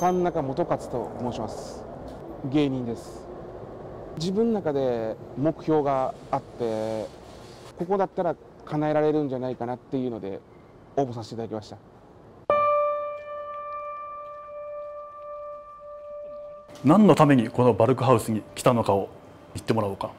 三中元勝と申します。芸人です。自分の中で目標があってここだったら叶えられるんじゃないかなっていうので応募させていただきました。何のためにこのバルクハウスに来たのかを言ってもらおうか。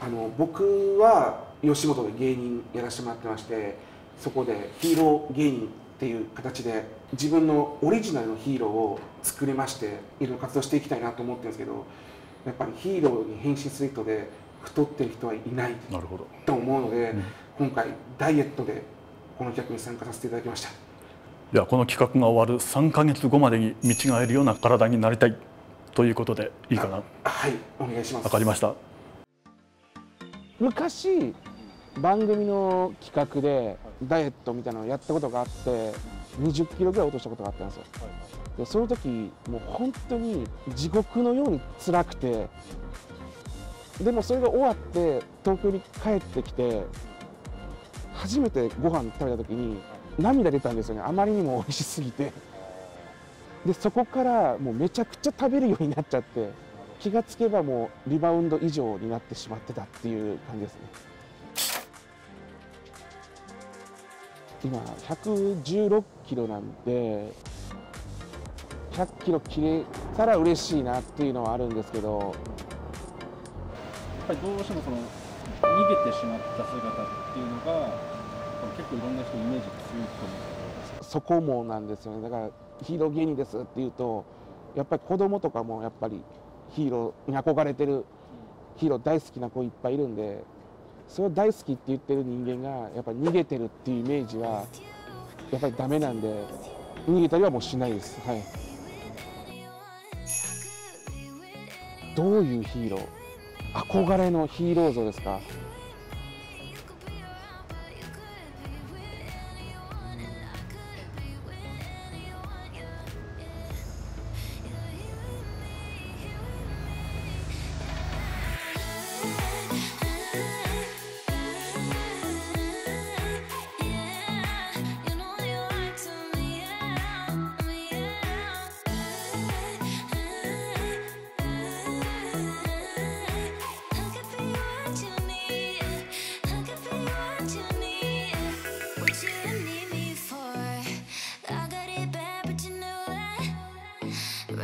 あの僕は吉本で芸人やらせてもらってましてそこでヒーロー芸人っていう形で自分のオリジナルのヒーローを作れましていろいろ活動していきたいなと思ってるんですけどやっぱりヒーローに変身する人で太ってる人はいないなるほど。と思うので、うん。今回ダイエットでこの企画に参加させていただきました。ではこの企画が終わる3ヶ月後までに見違えるような体になりたいということでいいかな？はいお願いします。わかりました。昔番組の企画でダイエットみたいなのをやったことがあって20キロぐらい落としたことがあったんですよ。でその時もう本当に地獄のように辛くてでもそれが終わって東京に帰ってきて初めてご飯食べた時に涙出たんですよね。あまりにも美味しすぎて。でそこからもうめちゃくちゃ食べるようになっちゃって気がつけばもうリバウンド以上になってしまってたっていう感じですね今116キロなんで100キロ切れたら嬉しいなっていうのはあるんですけど。やっぱりどうしてもその逃げてしまった姿っていうのが結構いろんな人イメージが強いと思うんですそこもなんですよね。だからヒーロー芸人ですっていうとやっぱり子供とかもやっぱりヒーローに憧れてるヒーロー大好きな子いっぱいいるんでそれを大好きって言ってる人間がやっぱ逃げてるっていうイメージはやっぱりダメなんで逃げたりはもうしないです。はい。どういうヒーロー？憧れのヒーロー像ですか？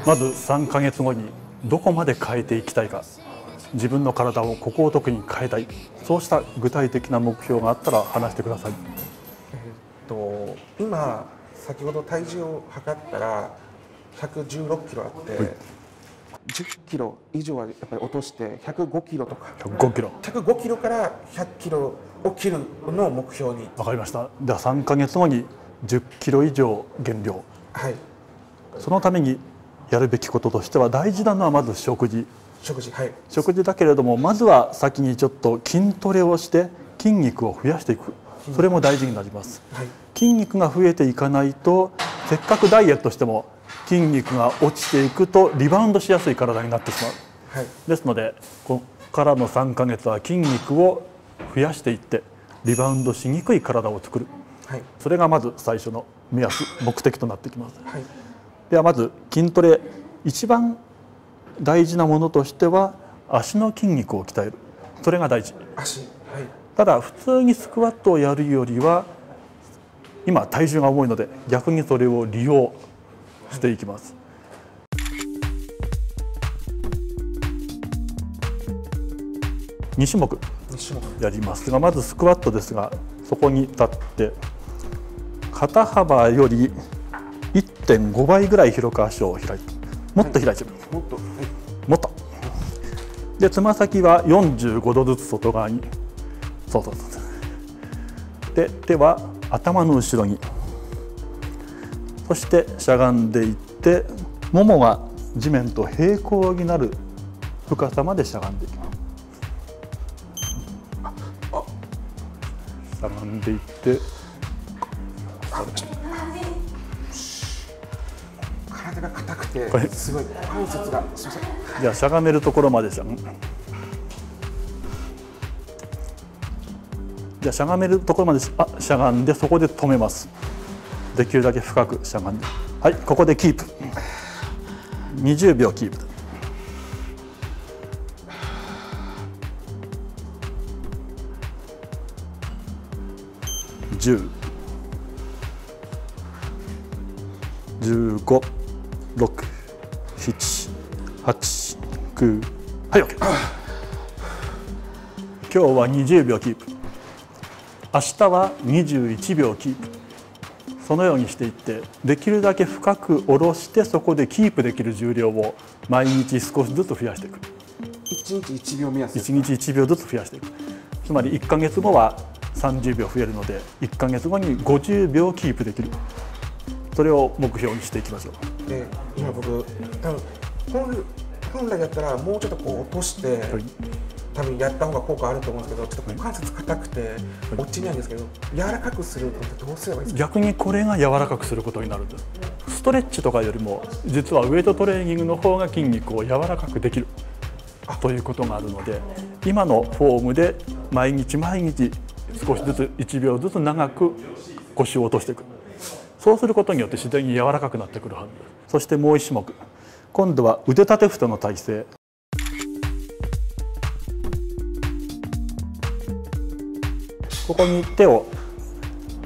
まず3ヶ月後にどこまで変えていきたいか自分の体をここを特に変えたい。そうした具体的な目標があったら話してください。と今先ほど体重を測ったら116キロあって、はい10キロ以上はやっぱり落として105キロとか。105キロ。105キロから100キロを切るのを目標に。わかりました。では3ヶ月後に10キロ以上減量。はい。そのためにやるべきこととしては大事なのはまず食事。食事はい。食事だけれどもまずは先にちょっと筋トレをして筋肉を増やしていく。それも大事になります。はい。筋肉が増えていかないとせっかくダイエットしても筋肉が落ちていくとリバウンドしやすい体になってしまう。はい。ですのでここからの3ヶ月は筋肉を増やしていってリバウンドしにくい体を作る。はい。それがまず最初の目安目的となってきます。はい。ではまず筋トレ一番大事なものとしては足の筋肉を鍛える。それが大事。足。はい。ただ普通にスクワットをやるよりは今体重が重いので逆にそれを利用していきます。2種目2種目。やります。がまずスクワットですがそこに立って肩幅より1.5倍ぐらい広く足を開いてもっと開いてる、もっと。はいもっと。でつま先は45度ずつ外側に。そうそうそう。で手は頭の後ろに。そしてしゃがんでいってももが地面と平行になる深さまでしゃがんでいきます。しゃがんでいって。体が硬くてすごい。股関節がじゃあしゃがめるところまでしゃがむじゃあしゃがめるところまでしあしゃがんでそこで止めます。できるだけ深くしゃがんで。はいここでキープ。20秒キープ。10 15 6 7 8 9はい OK 今日は20秒キープ。明日は21秒キープ。そのようにしていってできるだけ深く下ろしてそこでキープできる重量を毎日少しずつ増やしていく。1日1秒目安です1日1秒ずつ増やしていく。つまり1ヶ月後は30秒増えるので1ヶ月後に50秒キープできる。それを目標にしていきましょう。で今僕多分本本来だったらもうちょっとこう落として、はい多分やった方が効果あると思うんですけどちょっと股関節硬くて落ちないんですけど柔らかくするのってどうすればいいですか？逆にこれが柔らかくすることになるんですストレッチとかよりも実はウエイトトレーニングの方が筋肉を柔らかくできるということがあるので今のフォームで毎日毎日少しずつ1秒ずつ長く腰を落としていく。そうすることによって自然に柔らかくなってくるはずです。そしてもう1種目。今度は腕立て伏せの体勢ここに手を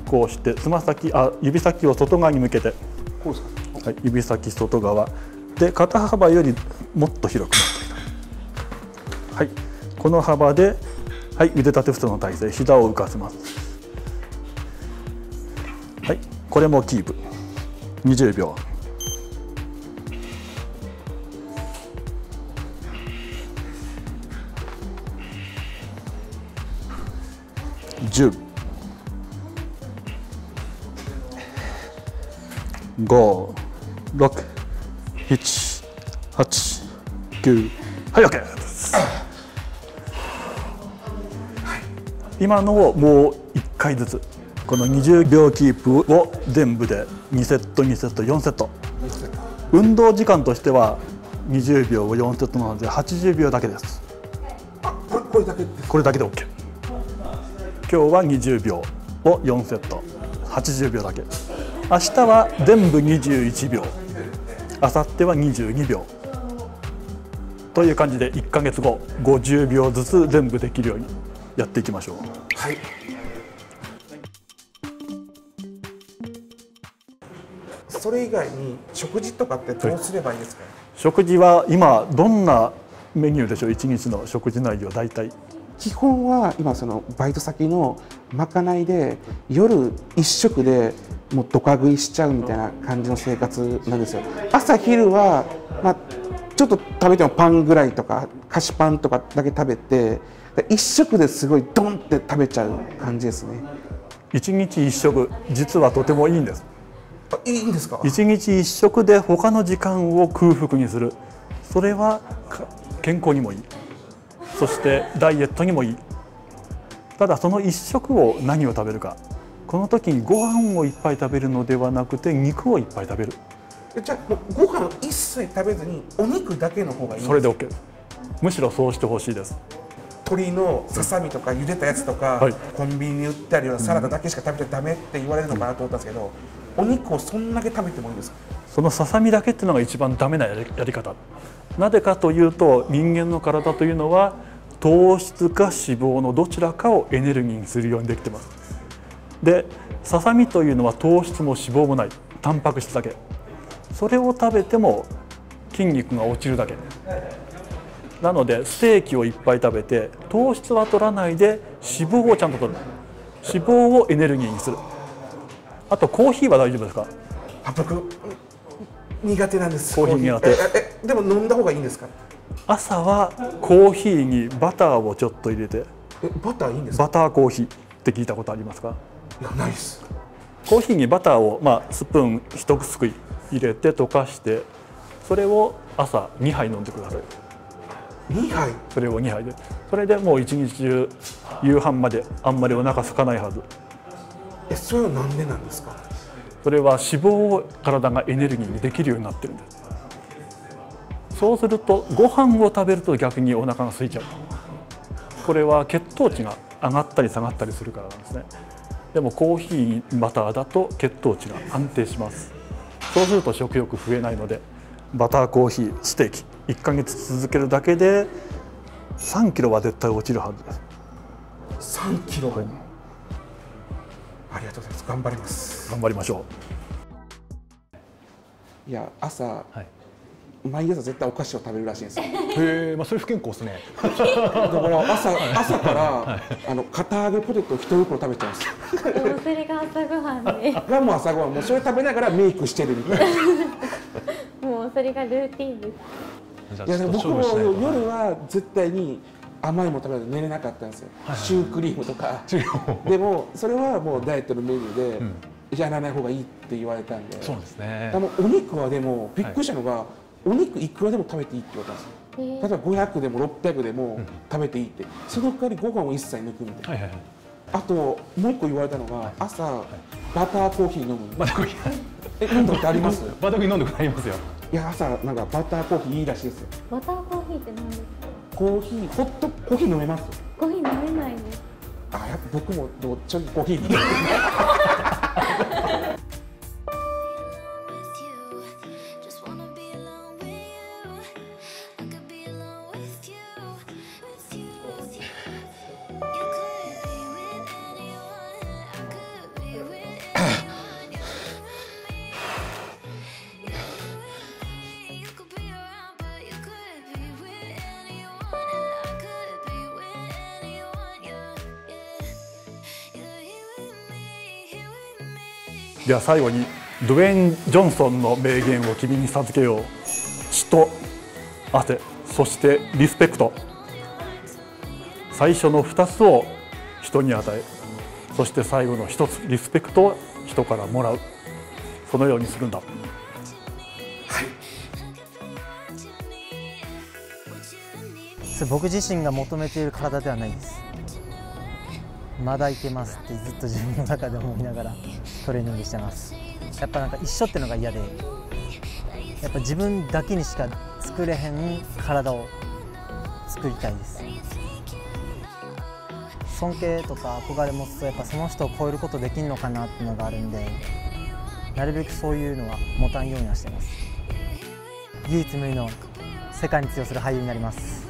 こうしてつま先あ指先を外側に向けて、こうですか？はい、指先外側。で肩幅よりもっと広くなっていたはいこの幅で、はい、腕立て伏せの体勢膝を浮かせます。はいこれもキープ。20秒10 5、6、7、8、9はい OK 今のをもう1回ずつ。この20秒キープを全部で2セット2セット4セット。運動時間としては20秒を4セットなので80秒だけです。あこれこれだけです。これだけで OK 今日は20秒を4セット。80秒だけ。明日は全部21秒。明後日は22秒。という感じで1ヶ月後50秒ずつ全部できるようにやっていきましょう。はい。それ以外に食事とかってどうすればいいですか、食事は今どんなメニューでしょう？1日の食事内容大体基本は今そのバイト先のまかないで夜一食でもうドカ食いしちゃうみたいな感じの生活なんですよ。朝昼はまあちょっと食べてもパンぐらいとか菓子パンとかだけ食べてで一食ですごいドンって食べちゃう感じですね。1日1食実はとてもいいんです。あいいんですか？1日1食で他の時間を空腹にする。それはか健康にもいいそしてダイエットにもいい。ただその1食を何を食べるか。この時にご飯をいっぱい食べるのではなくて肉をいっぱい食べる。えじゃあもうご飯を一切食べずにお肉だけの方がいいそれで OK むしろそうしてほしいです。鶏のささみとか茹でたやつとか、はい。コンビニに売ってあるようなサラダだけしか食べちゃダメって言われるのかなと思ったんですけど、お肉をそんだけ食べてもいいんですか？そのささみだけっていうのが一番ダメなやりやり方。なぜかというと人間の体というのは糖質か脂肪のどちらかをエネルギーにするようにできてます。でささみというのは糖質も脂肪もない。タンパク質だけ。それを食べても筋肉が落ちるだけ。なのでステーキをいっぱい食べて糖質は取らないで脂肪をちゃんと取る。脂肪をエネルギーにする。あとコーヒーは大丈夫ですか？あ僕うん苦手なんです。コーヒー苦手。でも飲んだ方がいいんですか？朝はコーヒーにバターをちょっと入れて。えバターいいんですか？バターコーヒーって聞いたことありますか？いやないです。コーヒーにバターを、まあ、スプーン一すくい入れて溶かしてそれを朝2杯飲んでください。2杯？それを2杯で。それでもう一日中夕飯まであんまりお腹空かないはず。えそれはなんでなんですか？それは脂肪を体がエネルギーにできるようになってるんですそうするとご飯を食べると逆にお腹が空いちゃう。これは血糖値が上がったり下がったりするからなんですね。でもコーヒーバターだと血糖値が安定します。そうすると食欲増えないのでバターコーヒーステーキ1ヶ月続けるだけで3キロは絶対落ちるはずです。3キロ、ありがとうございます。頑張ります。頑張りましょいや朝はい毎朝絶対お菓子を食べるらしいんですよ。へえまあそれ不健康ですね。だから朝朝からあの片揚げポテト一袋食べちゃうんですよ。でもそれが朝ごはんで。がもう朝ごはんもうそれ食べながらメイクしてるみたいな。いもうそれがルーティンです。じゃあやでも僕も夜は絶対に甘いもの食べないと寝れなかったんですよ、シュークリームとか。でもそれはもうダイエットのメニューで、ん。やらない方がいいって言われたんでそうですねあのお肉はでもびっくりしたのが、お肉いくらでも食べていいって言われたんですよ。え例えば500でも600でも食べていいって、その代わりご飯を一切抜くみたいな、はいはいはい。あともう一個言われたのが朝、バターコーヒー飲む。バターコーヒー。え飲んだことあります？バターコーヒー飲んでくなりますよ。いや朝なんかバターコーヒーいいらしいですよ。バターコーヒーって何ですか？コーヒーホットコーヒー飲めますコーヒー飲めないです。あやっぱ僕もどっちょいコーヒーでは最後にドウェイン・ジョンソンの名言を君に授けよう。血と汗そしてリスペクト。最初の2つを人に与えそして最後の1つリスペクトを人からもらう。そのようにするんだ。僕自身が求めている体ではないですまだいけますってずっと自分の中で思いながらトレーニングしてます。やっぱなんか一緒ってのが嫌でやっぱ自分だけにしか作れへん体を作りたいです。尊敬とか憧れ持つとやっぱその人を超えることできるのかなっていうのがあるんでなるべくそういうのは持たんようにはしてます。唯一無二の世界に通用する俳優になります。